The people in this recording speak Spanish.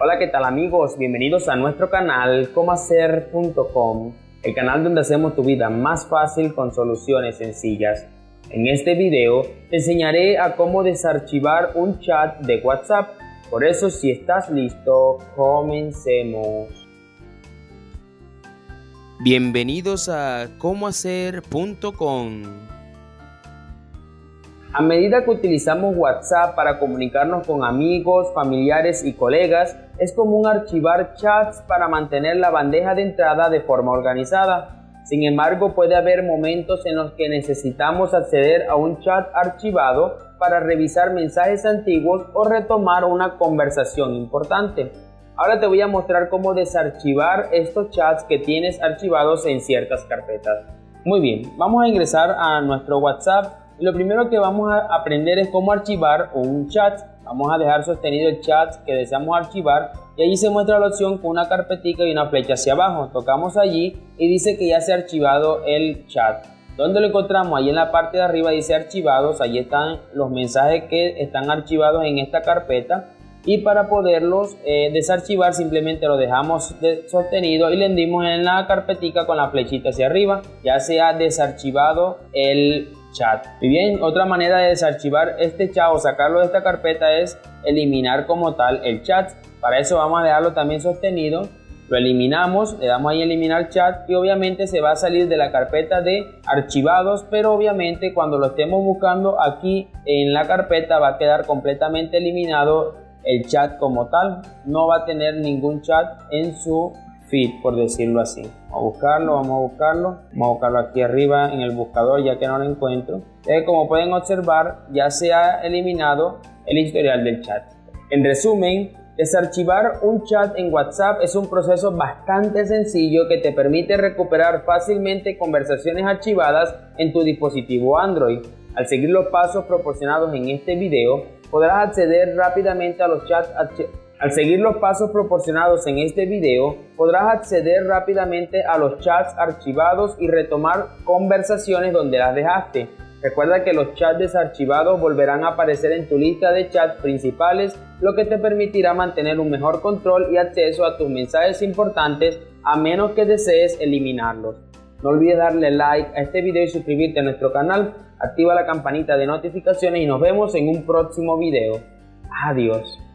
Hola, ¿qué tal amigos? Bienvenidos a nuestro canal comacer.com, el canal donde hacemos tu vida más fácil con soluciones sencillas. En este video te enseñaré a cómo desarchivar un chat de WhatsApp. Por eso si estás listo, comencemos. Bienvenidos a comohacer.com. A medida que utilizamos WhatsApp para comunicarnos con amigos, familiares y colegas, es común archivar chats para mantener la bandeja de entrada de forma organizada. Sin embargo, puede haber momentos en los que necesitamos acceder a un chat archivado para revisar mensajes antiguos o retomar una conversación importante. Ahora te voy a mostrar cómo desarchivar estos chats que tienes archivados en ciertas carpetas. Muy bien, vamos a ingresar a nuestro WhatsApp lo primero que vamos a aprender es cómo archivar un chat. Vamos a dejar sostenido el chat que deseamos archivar y allí se muestra la opción con una carpetita y una flecha hacia abajo. Tocamos allí y dice que ya se ha archivado el chat. ¿Dónde lo encontramos? Ahí en la parte de arriba dice archivados. Allí están los mensajes que están archivados en esta carpeta. Y para poderlos eh, desarchivar simplemente lo dejamos sostenido y le dimos en la carpetica con la flechita hacia arriba. Ya se ha desarchivado el chat. Y bien, otra manera de desarchivar este chat o sacarlo de esta carpeta es eliminar como tal el chat. Para eso vamos a dejarlo también sostenido. Lo eliminamos, le damos ahí eliminar chat y obviamente se va a salir de la carpeta de archivados, pero obviamente cuando lo estemos buscando aquí en la carpeta va a quedar completamente eliminado el chat como tal. No va a tener ningún chat en su feed, por decirlo así. Vamos a buscarlo, vamos a buscarlo. Vamos a buscarlo aquí arriba en el buscador ya que no lo encuentro. como pueden observar, ya se ha eliminado el historial del chat. En resumen, desarchivar un chat en WhatsApp es un proceso bastante sencillo que te permite recuperar fácilmente conversaciones archivadas en tu dispositivo Android. Al seguir los pasos proporcionados en este video, podrás acceder rápidamente a los chats al seguir los pasos proporcionados en este video, podrás acceder rápidamente a los chats archivados y retomar conversaciones donde las dejaste. Recuerda que los chats desarchivados volverán a aparecer en tu lista de chats principales, lo que te permitirá mantener un mejor control y acceso a tus mensajes importantes a menos que desees eliminarlos. No olvides darle like a este video y suscribirte a nuestro canal, activa la campanita de notificaciones y nos vemos en un próximo video. Adiós.